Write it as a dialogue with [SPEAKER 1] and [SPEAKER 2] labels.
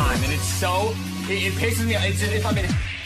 [SPEAKER 1] time, and it's so it, it pisses me. off. It's if I'm in.